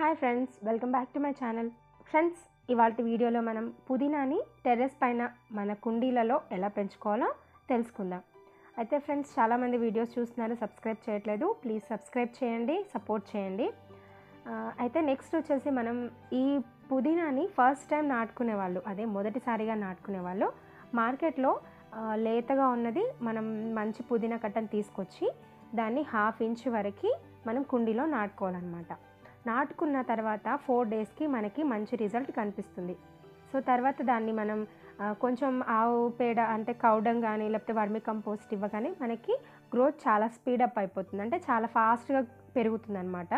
Hi friends welcome back to my channel friends ఇవాళ వీడియోలో మనం పుదీనాని టెర్రస్ పైన మన కుండీలలో ఎలా పెంచుకోవాలో తెలుసుకుందాం. అయితే ఫ్రెండ్స్ చాలామంది వీడియోస్ చూస్తున్నారు సబ్స్క్రైబ్ చేయట్లేదు. ప్లీజ్ సబ్స్క్రైబ్ చేయండి సపోర్ట్ చేయండి. అయితే నెక్స్ట్ వచ్చేసి మనం ఈ పుదీనాని ఫస్ట్ టైం నాటుకునే వాళ్ళు అదే మొదటిసారిగా నాటుకునే వాళ్ళు మార్కెట్లో లేతగా ఉన్నది మనం మంచి పుదీనా కట్టను తీసుకొచ్చి దాన్ని హాఫ్ ఇంచ్ వరకు మనం కుండీలో నాటుకోవాలన్నమాట. నాటుకున్న తర్వాత ఫోర్ డేస్కి మనకి మంచి రిజల్ట్ కనిపిస్తుంది. సో తర్వాత దాన్ని మనం కొంచెం ఆవు పేడ అంటే కౌడం కానీ లేకపోతే వర్మి కంపోస్ట్ ఇవ్వగానే మనకి గ్రోత్ చాలా స్పీడప్ అయిపోతుంది. అంటే చాలా ఫాస్ట్గా పెరుగుతుంది అనమాట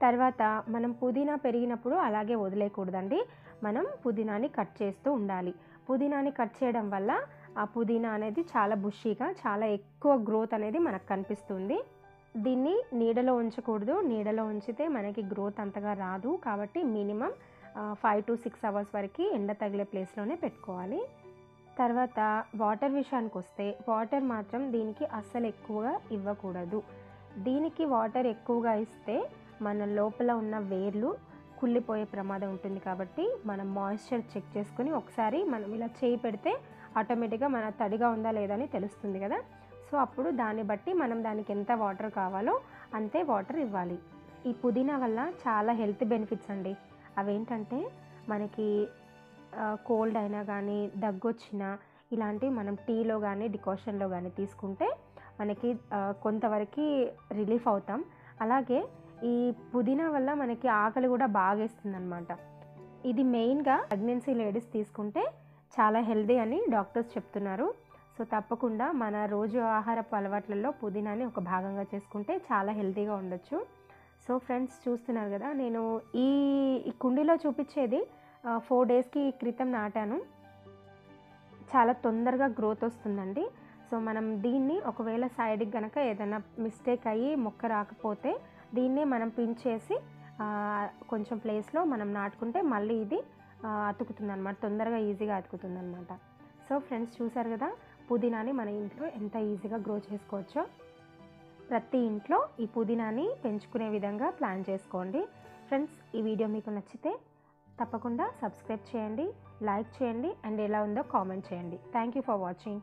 తర్వాత మనం పుదీనా పెరిగినప్పుడు అలాగే వదిలేయకూడదండి. మనం పుదీనాని కట్ చేస్తూ ఉండాలి. పుదీనాని కట్ చేయడం వల్ల ఆ పుదీనా అనేది చాలా బుషీగా చాలా ఎక్కువ గ్రోత్ అనేది మనకు కనిపిస్తుంది. దీన్ని నీడలో ఉంచకూడదు. నీడలో ఉంచితే మనకి గ్రోత్ అంతగా రాదు. కాబట్టి minimum five to six hours వరకు ఎండ తగిలే ప్లేస్లోనే పెట్టుకోవాలి. తర్వాత వాటర్ విషయానికి వస్తే వాటర్ మాత్రం దీనికి అస్సలు ఎక్కువగా ఇవ్వకూడదు. దీనికి వాటర్ ఎక్కువగా ఇస్తే మన లోపల ఉన్న వేర్లు కుళ్ళిపోయే ప్రమాదం ఉంటుంది కాబట్టి మనం మాయిశ్చర్ చెక్ చేసుకుని ఒకసారి మనం ఇలా చేయి పెడితే ఆటోమేటిక్గా మన తడిగా ఉందా లేదా అని తెలుస్తుంది కదా. సో అప్పుడు దాన్ని బట్టి మనం దానికి ఎంత వాటర్ కావాలో అంతే వాటర్ ఇవ్వాలి. ఈ పుదీనా వల్ల చాలా హెల్త్ బెనిఫిట్స్ అండి. అవేంటంటే మనకి కోల్డ్ అయినా కానీ దగ్గొచ్చినా ఇలాంటివి మనం టీలో కానీ డికాషన్లో కానీ తీసుకుంటే మనకి కొంతవరకు రిలీఫ్ అవుతాం. అలాగే ఈ పుదీనా వల్ల మనకి ఆకలి కూడా బాగా అనమాట ఇది మెయిన్గా ప్రెగ్నెన్సీ లేడీస్ తీసుకుంటే చాలా హెల్దీ అని డాక్టర్స్ చెప్తున్నారు. సో తప్పకుండా మన రోజు ఆహారపు అలవాట్లలో పుదీనాని ఒక భాగంగా చేసుకుంటే చాలా హెల్తీగా ఉండొచ్చు. సో ఫ్రెండ్స్ చూస్తున్నారు కదా నేను ఈ కుండీలో చూపించేది ఫోర్ డేస్కి క్రితం నాటాను. చాలా తొందరగా గ్రోత్ వస్తుందండి. సో మనం దీన్ని ఒకవేళ సైడ్కి కనుక ఏదైనా మిస్టేక్ అయ్యి మొక్క రాకపోతే దీన్ని మనం పిన్ చేసి కొంచెం ప్లేస్లో మనం నాటుకుంటే మళ్ళీ ఇది అతుకుతుంది అనమాట తొందరగా ఈజీగా అతుకుతుంది అనమాట సో ఫ్రెండ్స్ చూసారు కదా పుదీనాని మన ఇంట్లో ఎంత ఈజీగా గ్రో చేసుకోవచ్చో ప్రతి ఇంట్లో ఈ పుదీనాని పెంచుకునే విధంగా ప్లాన్ చేసుకోండి. ఫ్రెండ్స్ ఈ వీడియో మీకు నచ్చితే తప్పకుండా సబ్స్క్రైబ్ చేయండి లైక్ చేయండి అండ్ ఎలా ఉందో కామెంట్ చేయండి. Thank you for watching